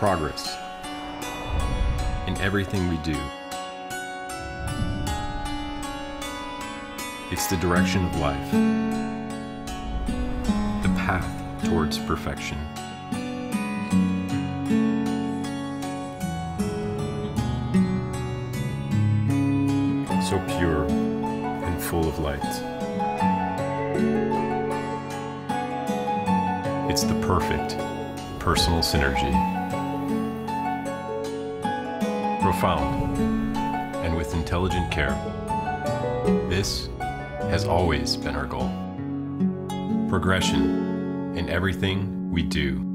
progress in everything we do. It's the direction of life, the path towards perfection. So pure and full of light. It's the perfect personal synergy. Profound and with intelligent care. This has always been our goal. Progression in everything we do.